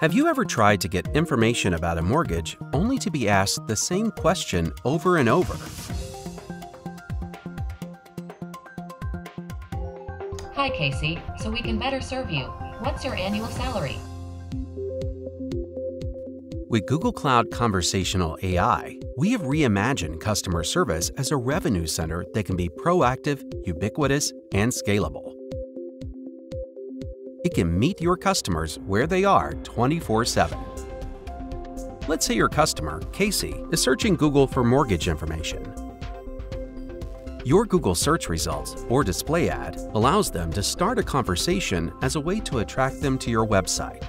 Have you ever tried to get information about a mortgage only to be asked the same question over and over? Hi, Casey. So we can better serve you. What's your annual salary? With Google Cloud Conversational AI, we have reimagined customer service as a revenue center that can be proactive, ubiquitous, and scalable. It can meet your customers where they are 24 7. Let's say your customer, Casey, is searching Google for mortgage information. Your Google search results or display ad allows them to start a conversation as a way to attract them to your website.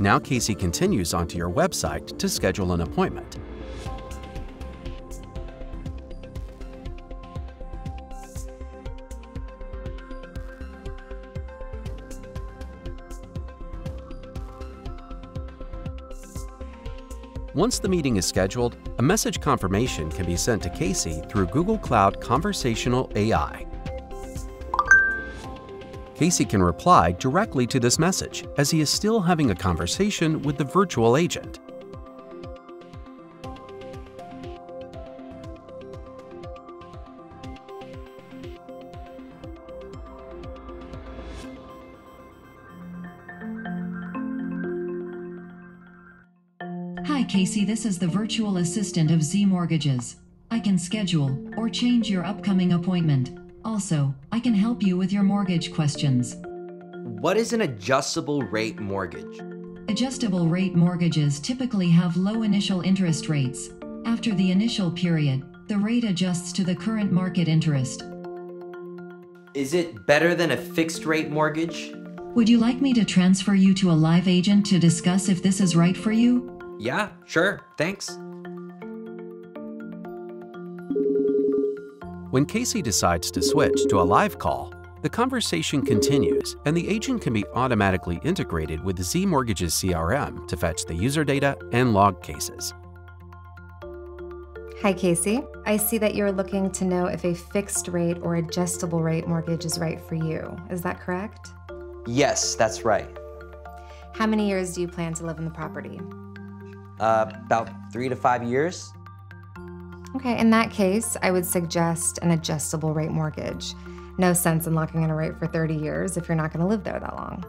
Now Casey continues onto your website to schedule an appointment. Once the meeting is scheduled, a message confirmation can be sent to Casey through Google Cloud Conversational AI. Casey can reply directly to this message as he is still having a conversation with the virtual agent. Hi, Casey. This is the virtual assistant of Z Mortgages. I can schedule or change your upcoming appointment. Also, I can help you with your mortgage questions. What is an adjustable rate mortgage? Adjustable rate mortgages typically have low initial interest rates. After the initial period, the rate adjusts to the current market interest. Is it better than a fixed rate mortgage? Would you like me to transfer you to a live agent to discuss if this is right for you? Yeah, sure, thanks. When Casey decides to switch to a live call, the conversation continues and the agent can be automatically integrated with Z Mortgage's CRM to fetch the user data and log cases. Hi, Casey. I see that you're looking to know if a fixed rate or adjustable rate mortgage is right for you. Is that correct? Yes, that's right. How many years do you plan to live in the property? Uh, about three to five years. Okay, in that case, I would suggest an adjustable rate mortgage. No sense in locking in a rate for 30 years if you're not going to live there that long.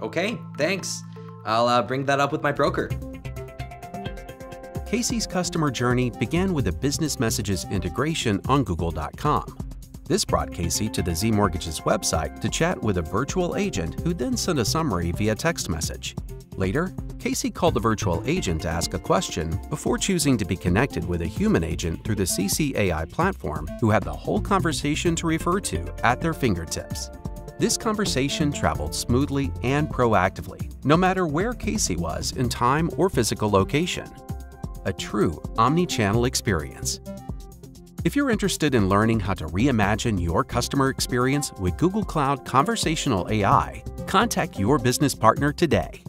Okay, thanks. I'll uh, bring that up with my broker. Casey's customer journey began with a business messages integration on Google.com. This brought Casey to the Z Mortgages website to chat with a virtual agent who then sent a summary via text message. Later, Casey called the virtual agent to ask a question before choosing to be connected with a human agent through the CCAI platform who had the whole conversation to refer to at their fingertips. This conversation traveled smoothly and proactively, no matter where Casey was in time or physical location. A true omni-channel experience. If you're interested in learning how to reimagine your customer experience with Google Cloud Conversational AI, contact your business partner today.